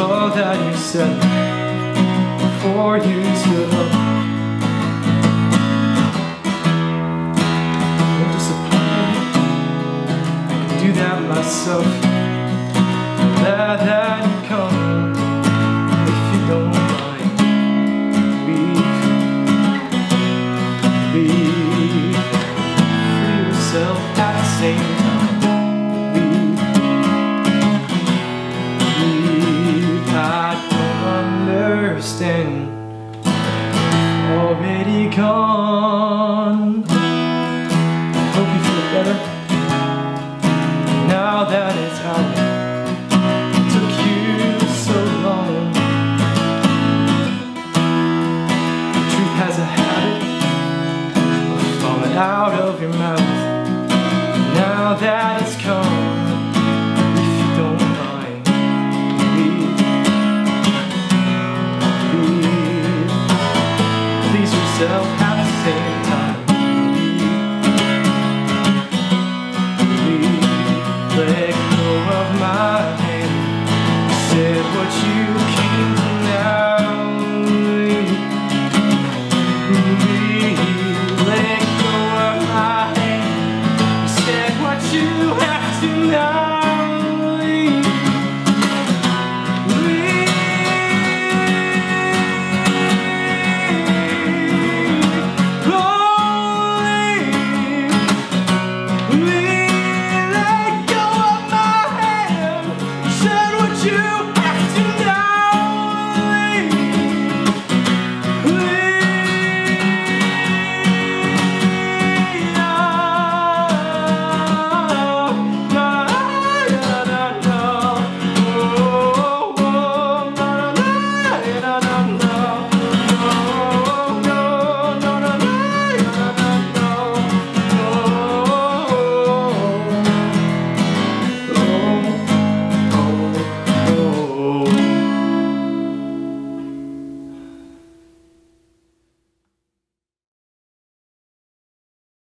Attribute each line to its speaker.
Speaker 1: all that you said before you Don't disappoint me. I can do that myself. I'm glad that you come. Gone. Hope you feel better now that it's out. It took you so long. The truth has a habit of falling out of your mouth. myself how to say time. Let go of my hand. Said what you came to now. Mm-hmm.